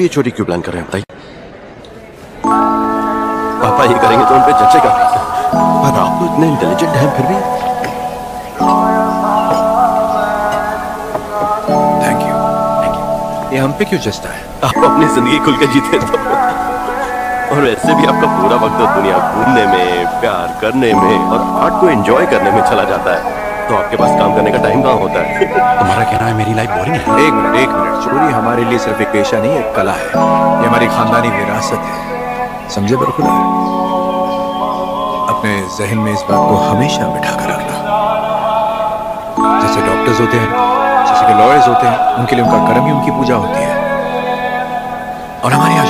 ये चोरी क्यों प्लान कर रहे हैं बताइए। पापा ये करेंगे तो उन पे जचेगा। पर आप तो इतने इंटेलिजेंट हैं फिर भी। थैंक यू थैंक यू ये हम पे क्यों जचता है? आप अपनी ज़िंदगी खुल के जीते तो। और वैसे भी आपका पूरा वक्त दुनिया घूमने में प्यार करने में और आर्ट को एंजॉय करने में चला जाता है। तो आपके पास काम करने का टाइम कहाँ होता है? तुम्हारा कहना है मेरी लाइफ बोरिंग है? एक मिनट एक मिनट। चोरी हमारे लिए सिर्फ़ एक पेशा नहीं एक कला है। ये हमारी खानदानी विरासत है। समझे बरखुदा अपने जहन में इस बात को हमेशा बिठा कर रखना। जैसे डॉक्टर्स होते हैं जैसे कि लॉयर्स होते हैं उनके लिए उनका कर्म ही उनकी पूजा होती है। और हमारे यहाँ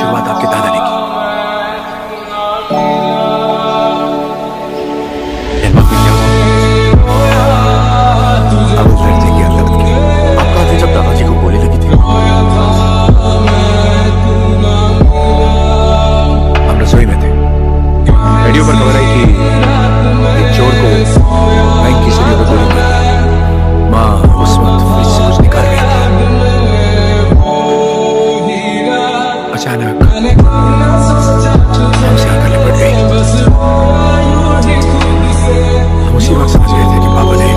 हम उसी वक्त समझ गए थे कि पापा नहीं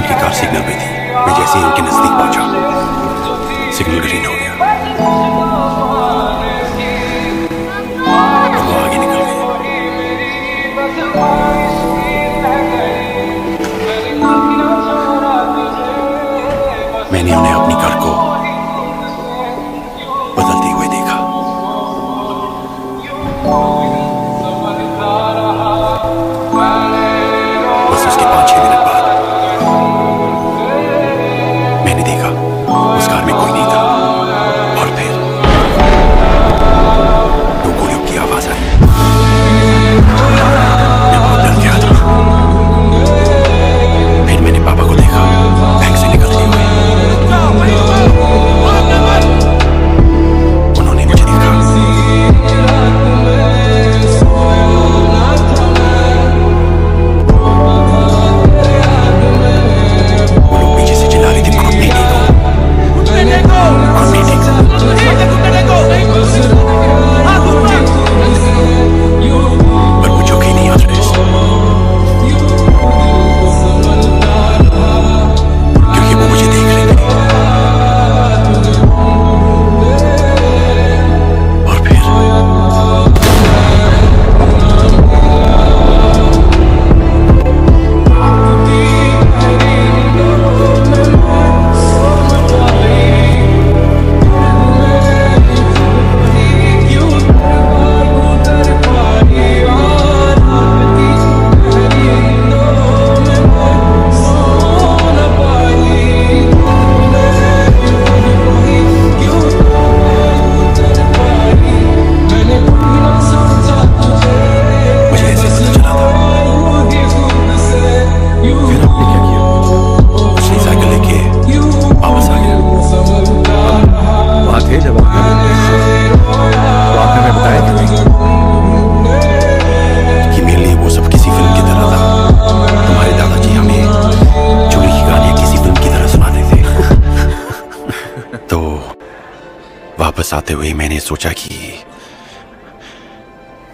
उनकी कार सिग्नल पे थी। मैं जैसे ही उनके नज़दीक पहुँचा सिग्नल ग्रीन हो गया। आगे मैंने उन्हें अपनी कार वापस आते हुए मैंने सोचा कि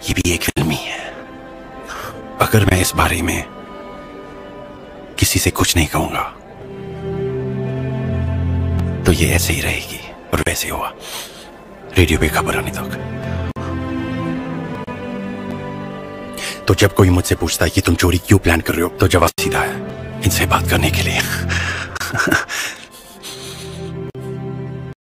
ये भी एक फ़िल्म ही है। अगर मैं इस बारे में किसी से कुछ नहीं कहूँगा तो ये ऐसे ही रहेगी और वैसे हुआ रेडियो पे खबर आने तक। तो जब कोई मुझसे पूछता है कि तुम चोरी क्यों प्लान कर रहे हो तो जवाब सीधा है, इनसे बात करने के लिए।